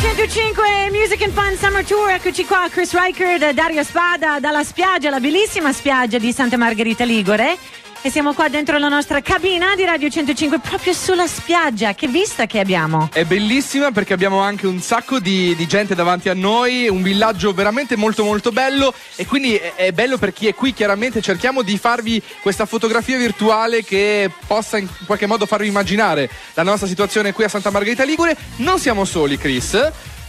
105 Music and Fun Summer Tour, eccoci qua, Chris Reichard, Dario Spada dalla spiaggia, la bellissima spiaggia di Santa Margherita Ligure. E siamo qua dentro la nostra cabina di Radio 105 proprio sulla spiaggia. Che vista che abbiamo! È bellissima perché abbiamo anche un sacco di, di gente davanti a noi, un villaggio veramente molto molto bello e quindi è, è, bello per chi è qui. Chiaramente cerchiamo di farvi questa fotografia virtuale che possa in qualche modo farvi immaginare la nostra situazione qui a Santa Margherita Ligure. Non siamo soli, Chris.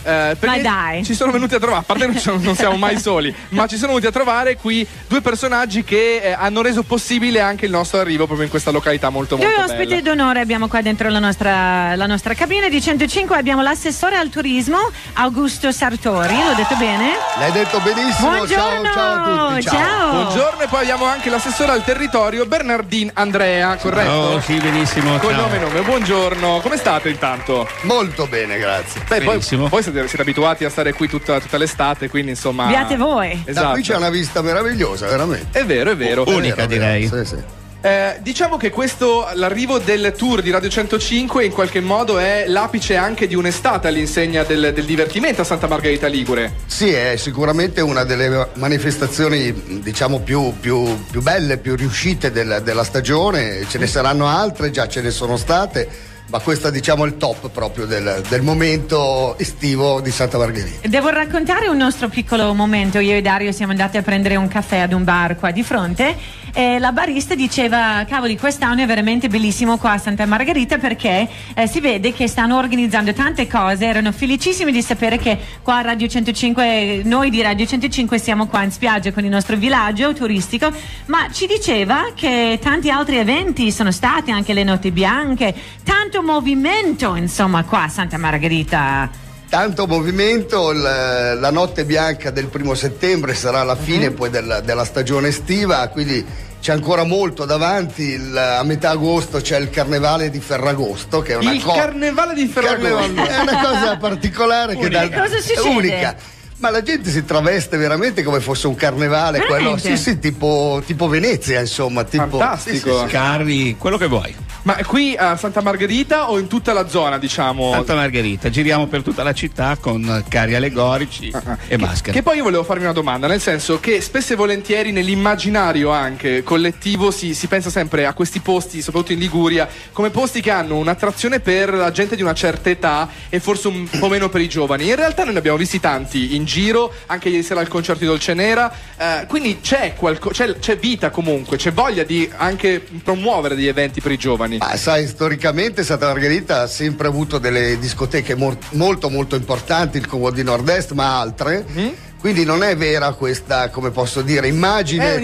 Eh, ma dai. Ci sono venuti a trovare, a parte non, non siamo mai soli, ma ci sono venuti a trovare qui due personaggi che eh, hanno reso possibile anche il nostro arrivo proprio in questa località molto molto Due ospiti d'onore abbiamo qua dentro la nostra, la nostra cabina di 105 abbiamo l'assessore al turismo Augusto Sartori, l'ho detto bene? L'hai detto benissimo, Buongiorno. ciao, ciao a tutti. Ciao. ciao. Buongiorno e poi abbiamo anche l'assessore al territorio Bernardin Andrea, corretto? Oh, sì, benissimo. Con ciao. nome e nome. Buongiorno, come state intanto? Molto bene, grazie. Beh, poi, Benissimo. poi siete, siete abituati a stare qui tutta, tutta l'estate, quindi insomma. Beate voi. Da Esatto. qui c'è una vista meravigliosa, veramente. È vero, è vero. Unica, È vero, direi. Sì, sì. Eh, diciamo che questo, l'arrivo del tour di Radio 105 in qualche modo è l'apice anche di un'estate all'insegna del, del divertimento a Santa Margherita Ligure. Sì, è sicuramente una delle manifestazioni, diciamo, più, più- più belle, più riuscite del- della stagione. Ce ne saranno altre, già ce ne sono state, ma questo diciamo, è il top proprio del, del momento estivo di Santa Margherita. Devo raccontare un nostro piccolo momento. Io e Dario siamo andati a prendere un caffè ad un bar qua di fronte e la barista diceva: Cavoli, quest'anno è veramente bellissimo qua a Santa Margherita perché eh, si vede che stanno organizzando tante cose. Erano felicissimi di sapere che qua a Radio 105, noi di Radio 105 siamo qua in spiaggia con il nostro villaggio turistico, ma ci diceva che tanti altri eventi sono stati, anche le notti bianche, tanto movimento insomma qua a Santa Margherita. Tanto movimento, il- la notte bianca del primo settembre sarà la fine Mhm. poi del- della stagione estiva, quindi c'è ancora molto davanti. Il- a metà agosto c'è il carnevale di Ferragosto, che è una Il cosa. carnevale di Ferragosto. è una cosa particolare che dà- Cosa è unica. Ma la gente si traveste veramente come fosse un carnevale, quello, sì, sì, tipo, tipo Venezia, insomma. Tipo, Fantastico. sì, sì, sì. Carri, quello che vuoi. Ma qui a Santa Margherita o in tutta la zona, diciamo? Santa Margherita, giriamo per tutta la città con carri allegorici Ah, e che, maschere. che poi io volevo farvi una domanda, nel senso che spesso e volentieri nell'immaginario anche collettivo si, si pensa sempre a questi posti, soprattutto in Liguria, come posti che hanno un'attrazione per la gente di una certa età e forse un po' meno per i giovani. In realtà noi ne abbiamo visti tanti in giro, anche ieri sera al concerto di Dolcenera, eh, quindi c'è, qualco- c'è, c'è vita comunque, c'è voglia di anche promuovere degli eventi per i giovani. Ma sai, storicamente Santa Margherita ha sempre avuto delle discoteche mor- molto molto importanti, il Como di Nord-Est, ma altre. Mhm. Quindi non è vera questa, come posso dire, immagine,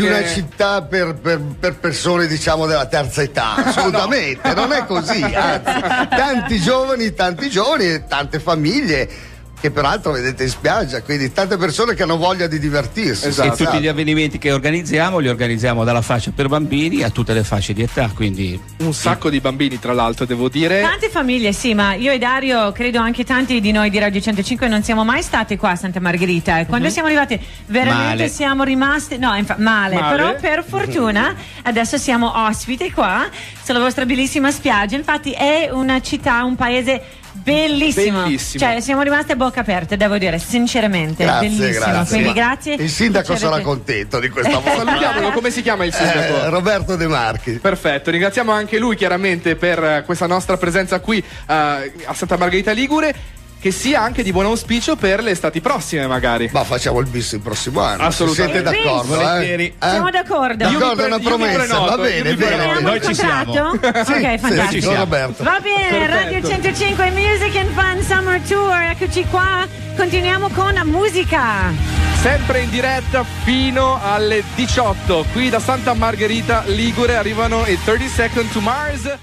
di una città per, per- per persone, diciamo, della terza età. Assolutamente, non è così. Anzi, tanti giovani, tanti giovani e tante famiglie che peraltro vedete in spiaggia, quindi tante persone che hanno voglia di divertirsi. Esatto. E tutti gli avvenimenti che organizziamo li organizziamo dalla fascia per bambini a tutte le fasce di età, quindi Un sacco di bambini, tra l'altro, devo dire. Tante famiglie, sì, ma io e Dario, credo anche tanti di noi di Radio 105 non siamo mai stati qua a Santa Margherita e quando siamo arrivati veramente Male. siamo rimasti, no, infa- male, Male. però per fortuna adesso siamo ospiti qua sulla vostra bellissima spiaggia, infatti è una città, un paese bellissimo. Bellissimo. Cioè, siamo rimasti a bocca aperta, devo dire, sinceramente, Grazie, bellissimo. grazie. Quindi grazie. Il sindaco Ci sarà contento di questa volta. Salutiamolo, come si chiama il sindaco? Eh, Roberto De Marchi. Perfetto, ringraziamo anche lui chiaramente per eh, questa nostra presenza qui eh, a Santa Margherita Ligure, che sia anche di buon auspicio per le estati prossime magari. Ma facciamo il bis il prossimo anno. Assolutamente. Se siete d'accordo, eh? Volentieri. Eh? Siamo d'accordo. D'accordo, è una promessa. Va bene, bene. Noi ci siamo. Sì, ok, fantastico. sì, Roberto. Va bene. Radio 105 Music and Fun Summer Tour, eccoci qua. Continuiamo con la musica. Sempre in diretta fino alle 18. Qui da Santa Margherita Ligure arrivano i 30 Second to Mars.